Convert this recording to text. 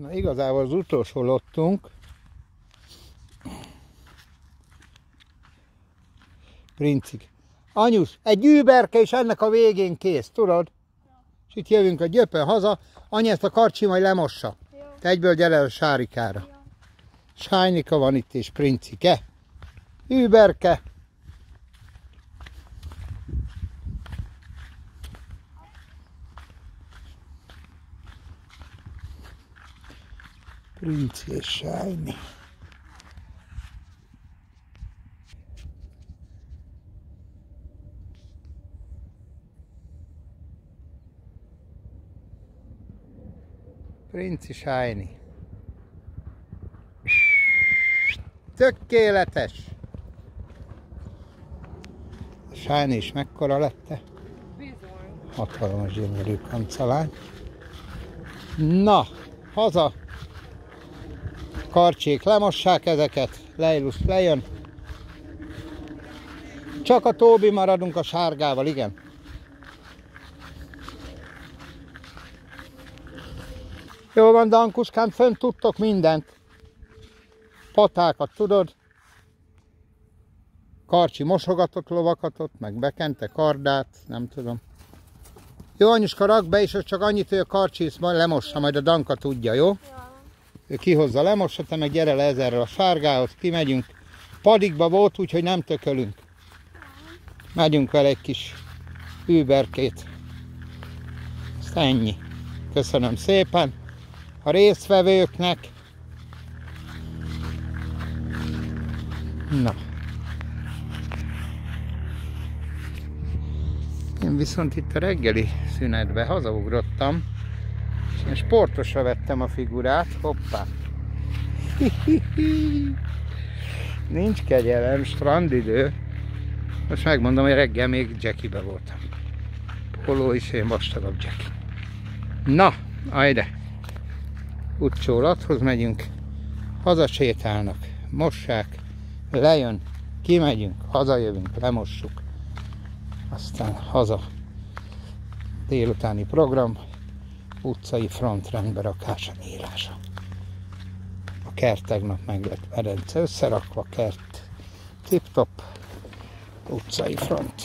Na igazából az utolsó lottunk. Princik. Anyus, egy überke és ennek a végén kész, tudod? És itt jövünk a gyöpön haza, anya ezt a karcsi majd lemossa. Jó. Te egyből gyere a sárikára. Jó. Sányika van itt és princike. Überke. Princi és Sájni. Princi Sájni. Tökéletes! Sájni is mekkora lette? Bizony. Hatalmas gyönyörű kancalány. Na, haza! Karcsék lemossák ezeket, Leilus lejön. Csak a Tóbi maradunk a sárgával, igen. Jó van, Dankuskám, fönt tudtok mindent. Patákat tudod. Karcsi mosogatott lovakat ott, meg bekente kardát, nem tudom. Jó, anyuska, rak be, és csak annyit, hogy a karcsi majd lemossa, majd a Danka tudja, jó? Van. Ő kihozza, lemossa, te meg gyere le ezerrel a sárgához, kimegyünk. Padikba volt, úgyhogy nem tökölünk. Megyünk vele egy kis überkét. Ezt ennyi. Köszönöm szépen a résztvevőknek. Na. Én viszont itt a reggeli szünetbe hazaugrottam, én sportosra vettem a figurát. Hoppá! Nincs kegyelem, strandidő. Most megmondom, hogy reggel még Jackibe voltam. Poló is, én vastagabb Jackie. Na, ajde! Utcsólathoz megyünk, hazasétálnak, mossák, lejön, kimegyünk, hazajövünk, lemossuk, aztán haza. Délutáni program, utcai frontrendbe rakása, nyílása. A kert tegnap meg lett medence összerakva, kert tip-top, utcai front.